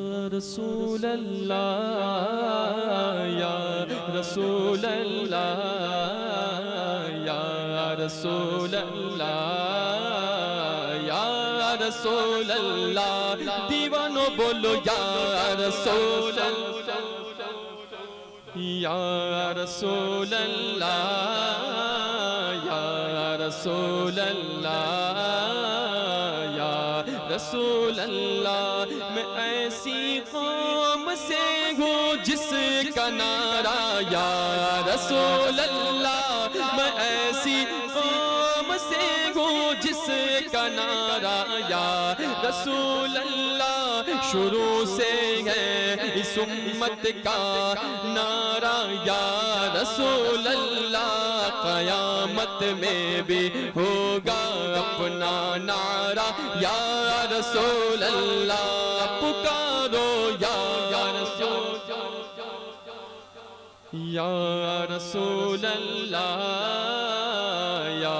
रसूल अल्लाह या रसूल अल्लाह या रसूल अल्लाह या रसूल अल्लाह दीवानो बोलो, या रसूल या रसूल अल्लाह या रसूल अल्लाह रसूल अल्लाह मैं ऐसी कौम से हूँ जिसका नारा, या रसूल अल्लाह मैं ऐसी कौम से हूँ जिसका नारा, या रसूल अल्लाह शुरू से है इस उम्मत का नारा या रसूल अल्लाह कयामत में भी होगा अपना नारा। या रसूल अल्लाह पुकारो या या रसूल। अल्लाह या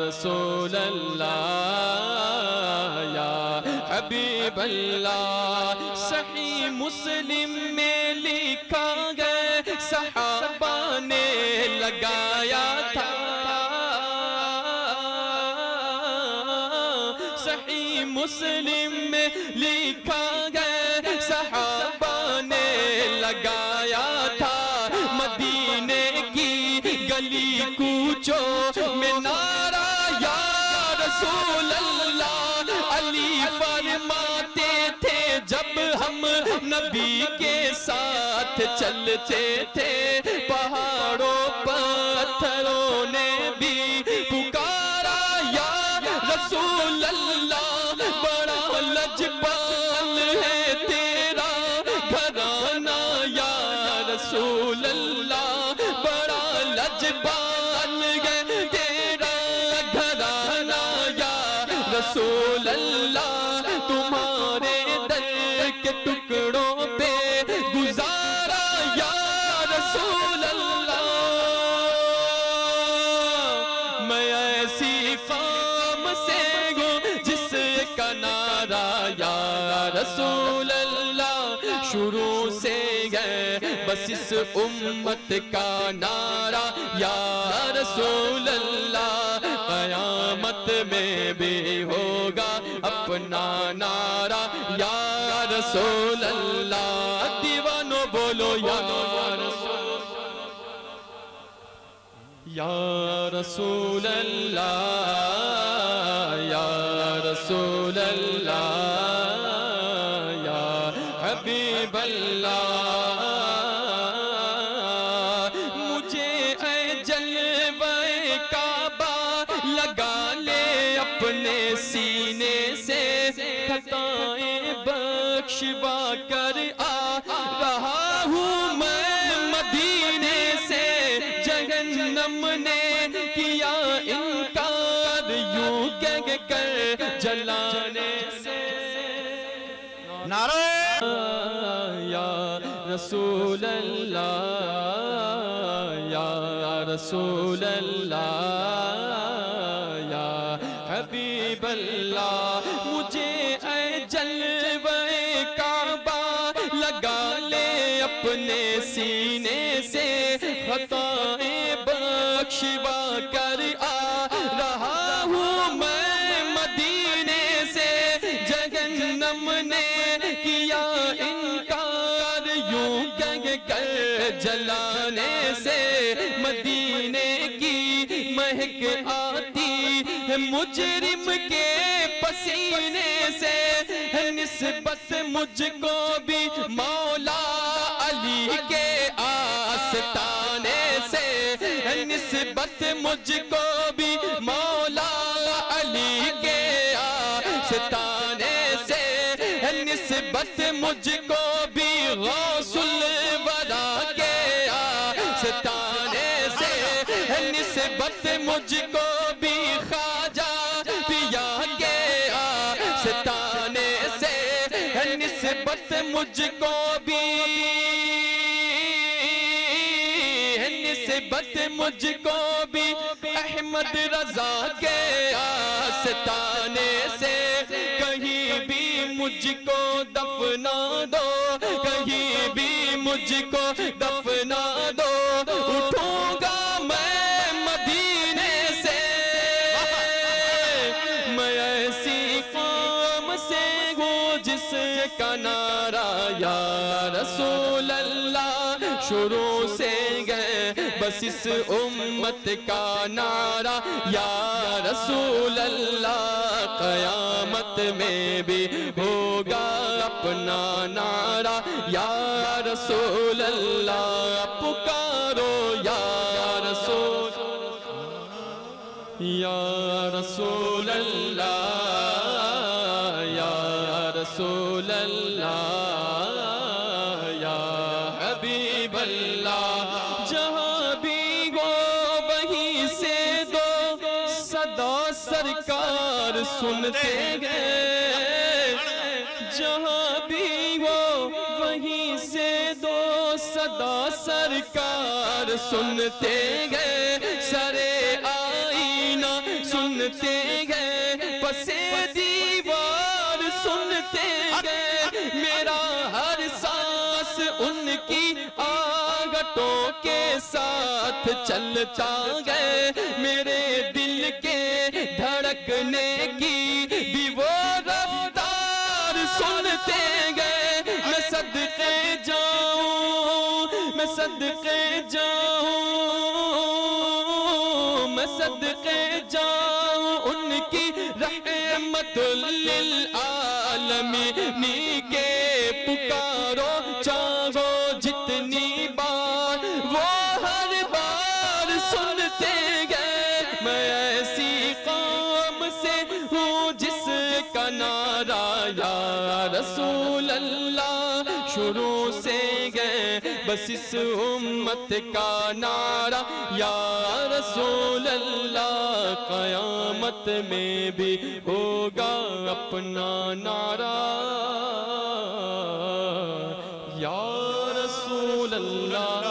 रसूल अल्लाह हबीब अल्लाह, सही मुस्लिम में लिखा गया सहाबा ने लगाया था। सही मुस्लिम में लिखा गया सहाबा ने लगाया था। मदीने की गली कूचो में नारा, या रसूल अल्लाह हम नबी के साथ चलते थे पहाड़ों पत्थरों ने भी टुकड़ों पे गुजारा या रसूल अल्लाह मैं ऐसी फाम से हूँ जिसका नारा या रसूल अल्लाह शुरू से बस इस उम्मत का नारा, या रसूल अल्लाह कयामत में भी होगा अपना नारा। या रसूल अल्लाह दीवानो बोलो, या रसूल अल्लाह या रसूल अल्लाह या हबीब अल्लाह सीने से खताएँ बख्शवा कर आ रहा हूँ मैं मदीने से। जहन्नम ने किया इनकार, यूँ कह कर जलाने से। नारे या रसूल अल्लाह या रसूल अल्लाह खताएँ बख्शवा कर आ रहा हूँ मैं मदीने से। जगन्नम ने किया इनकार, यूँ कह कर जलाने से। मदीने की महक आती मुजरिम के पसीने से। निस्बत मुझको भी मौला अली के निस्बत मुझको भी मौला अली के आस्ताने से निस्बत मुझको भी गौसुल वरा के आस्ताने से निस्बत मुझको भी खाजा पिया के आस्ताने से निस्बत मुझको भी निस्बत मुझको भी अहमद रजा के आस्ताने से कहीं भी मुझको दफना दो, कहीं भी मुझको दफना दो। उठूँगा मैं मदीने से, मैं ऐसी कौम से हूँ जिसका नारा या रसूल अल्लाह शुरू से बस इस उम्मत का नारा, या रसूल अल्लाह कयामत में भी होगा अपना नारा। या रसूल अल्लाह पुकारो, या रसूल। या रसूल। सुनते गए जहाँ भी हो, वहीं से दो सदा सरकार सुनते गए सरे आईना सुनते गए पसे दीवार सुनते गए मेरा हर सांस उनकी आगटों के साथ चलता गए मेरे दिल के धड़कने की भी वो रफ्तार सुनते गए मैं सदके जाऊँ, मैं सदके जाऊँ, मैं सदके जाऊँ उनकी रहमतुल लिल आलमीनी के रसूल अल्लाह शुरू से गए, बस इस उम्मत का नारा। या रसूल अल्लाह कयामत में भी होगा अपना नारा। या रसूल अल्लाह